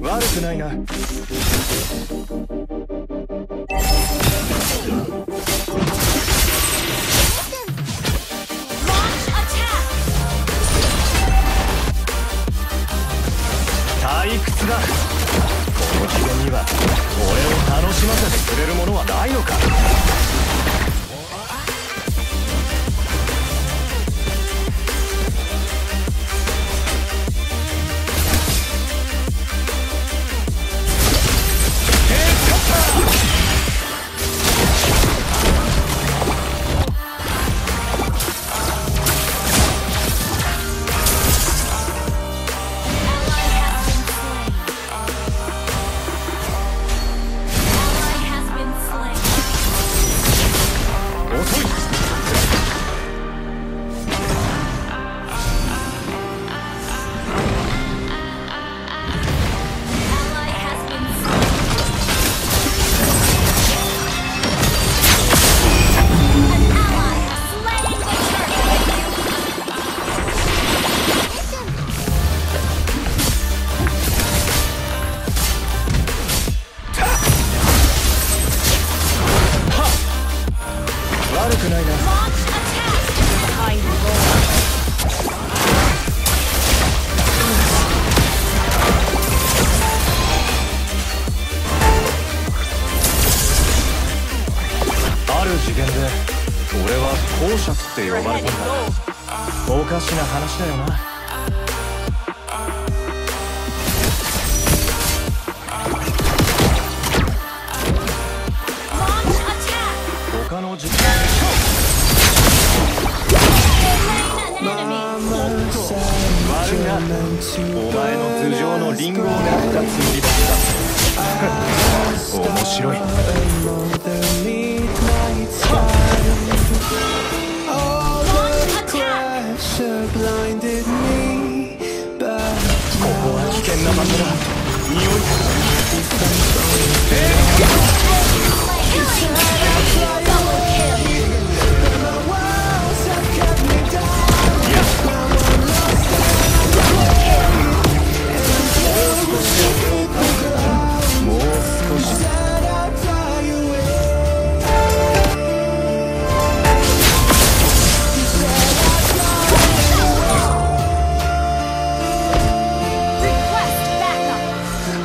悪くないな.退屈だ。この次元には俺を楽しませてくれるものはないのか次元で俺は公爵って呼ばれたんだおかしな話だよな。他の次元 Slain an enemy. 悪いなお前の頭上のリンゴを狙ったつもりだった。面白い。匂い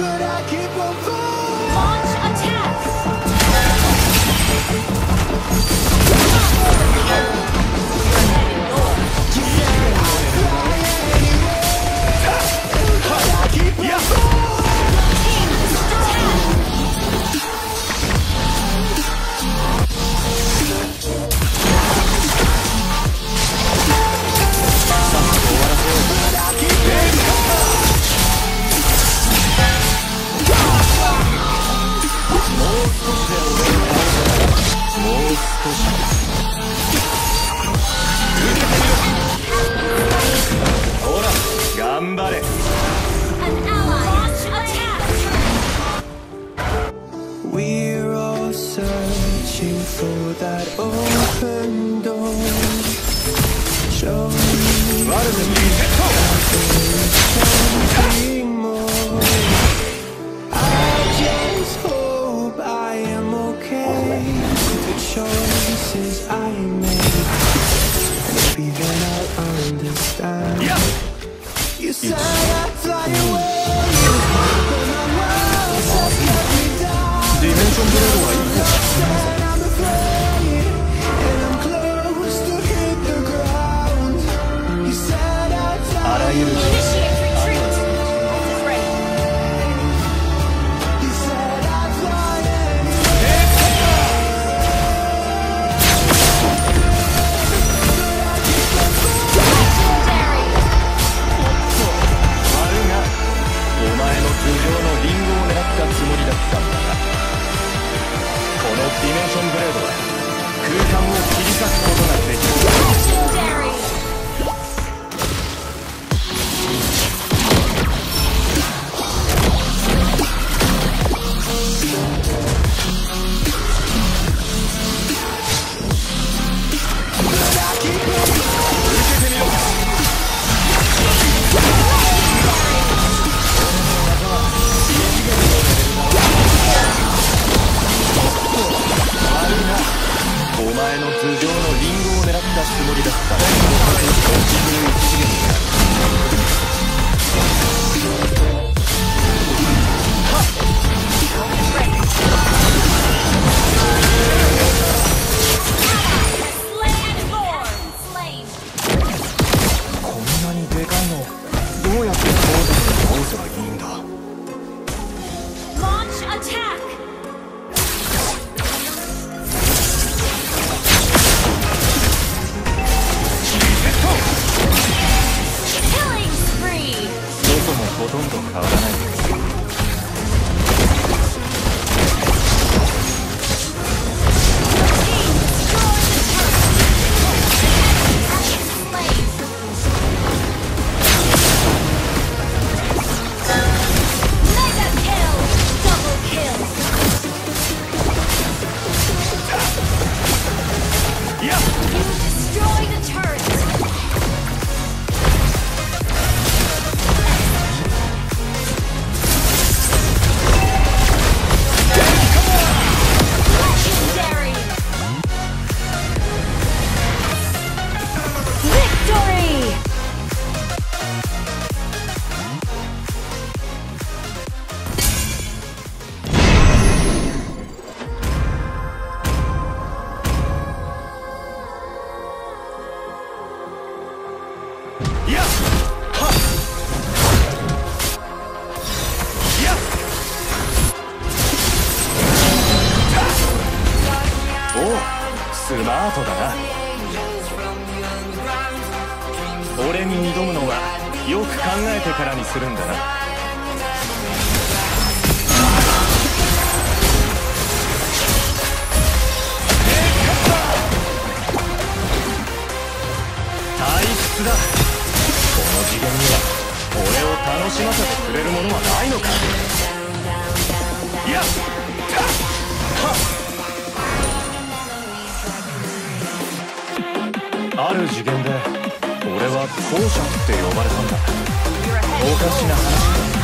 But I keep on falling. searching for that open door. Show me something more. I just hope I am okay with the choices I. Maybe then I'll understand. Yeah. You said I'd fly away. Do you mention スマートだな。俺に挑むのはよく考えてからにするんだな。この次元には俺を楽しませてくれるものはないのか。やっ！ある次元で俺は公爵って呼ばれたんだ。おかしな話だ。